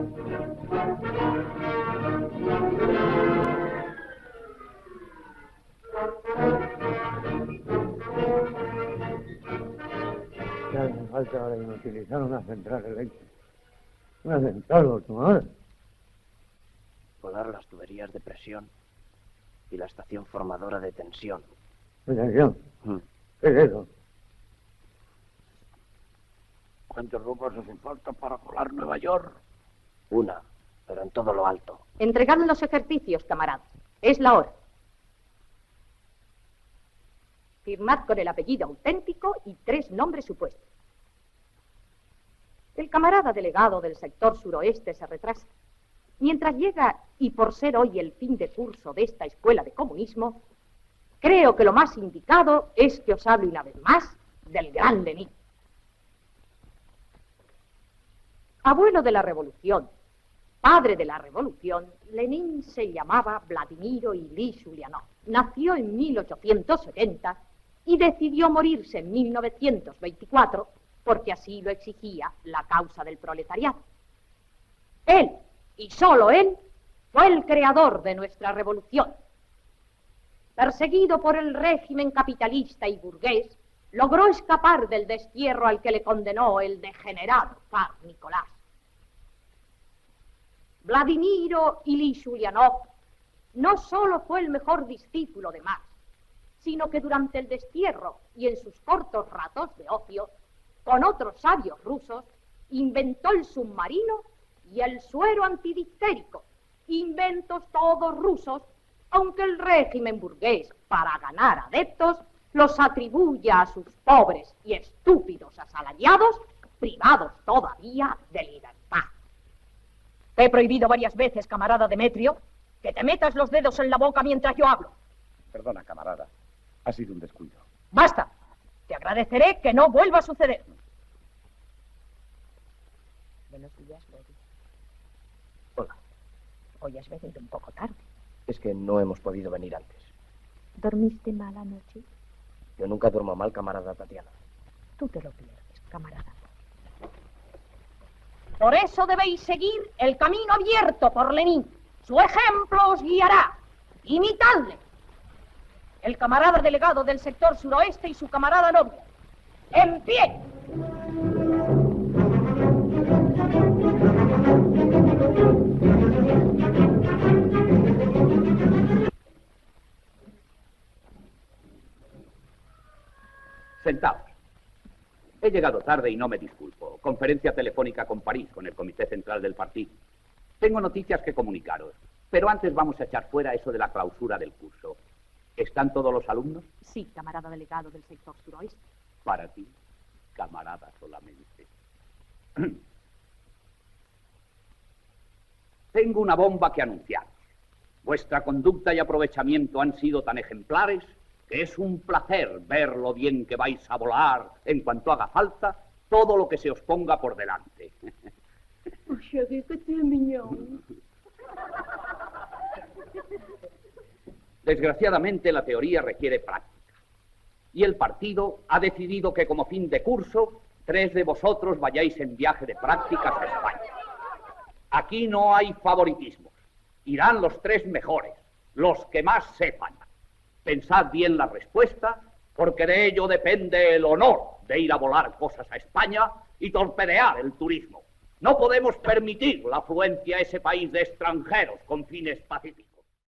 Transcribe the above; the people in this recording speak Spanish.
Ya hace falta ahora inutilizar una central eléctrica. Una central automóvil. Podar las tuberías de presión y la estación formadora de tensión. Atención. Mm. ¿Qué es eso? ¿Cuántos ropas hacen falta para volar Nueva York? Una, pero en todo lo alto. Entregad los ejercicios, camaradas. Es la hora. Firmad con el apellido auténtico y tres nombres supuestos. El camarada delegado del sector suroeste se retrasa. Mientras llega, y por ser hoy el fin de curso de esta escuela de comunismo, creo que lo más indicado es que os hable una vez más del gran Lenin. Abuelo de la revolución, padre de la revolución, Lenin se llamaba Vladimiro Ilyich Ulyanov. Nació en 1870 y decidió morirse en 1924 porque así lo exigía la causa del proletariado. Él, y solo él, fue el creador de nuestra revolución. Perseguido por el régimen capitalista y burgués, logró escapar del destierro al que le condenó el degenerado zar Nicolás. Vladimiro Ilyich Ulyanov no solo fue el mejor discípulo de Marx, sino que durante el destierro y en sus cortos ratos de ocio, con otros sabios rusos, inventó el submarino y el suero antidictérico, inventos todos rusos, aunque el régimen burgués, para ganar adeptos, los atribuye a sus pobres y estúpidos asalariados, privados todavía de libertad. Te he prohibido varias veces, camarada Demetrio, que te metas los dedos en la boca mientras yo hablo. Perdona, camarada. Ha sido un descuido. Basta. Te agradeceré que no vuelva a suceder. Buenos días, Lady. Hola. Hoy has venido un poco tarde. Es que no hemos podido venir antes. ¿Dormiste mal anoche? Yo nunca duermo mal, camarada Tatiana. Tú te lo pierdes, camarada. Por eso debéis seguir el camino abierto por Lenin. Su ejemplo os guiará. Imitadle. El camarada delegado del sector suroeste y su camarada novia. ¡En pie! Sentaos. He llegado tarde y no me disculpo. Conferencia telefónica con París, con el Comité Central del Partido. Tengo noticias que comunicaros, pero antes vamos a echar fuera eso de la clausura del curso. ¿Están todos los alumnos? Sí, camarada delegado del sector suroeste. Para ti, camarada solamente. Tengo una bomba que anunciaros. Vuestra conducta y aprovechamiento han sido tan ejemplares es un placer ver lo bien que vais a volar en cuanto haga falta todo lo que se os ponga por delante. Desgraciadamente la teoría requiere práctica. Y el partido ha decidido que como fin de curso, tres de vosotros vayáis en viaje de prácticas a España. Aquí no hay favoritismos. Irán los tres mejores, los que más sepan. Pensad bien la respuesta, porque de ello depende el honor de ir a volar cosas a España y torpedear el turismo. No podemos permitir la afluencia a ese país de extranjeros con fines pacíficos.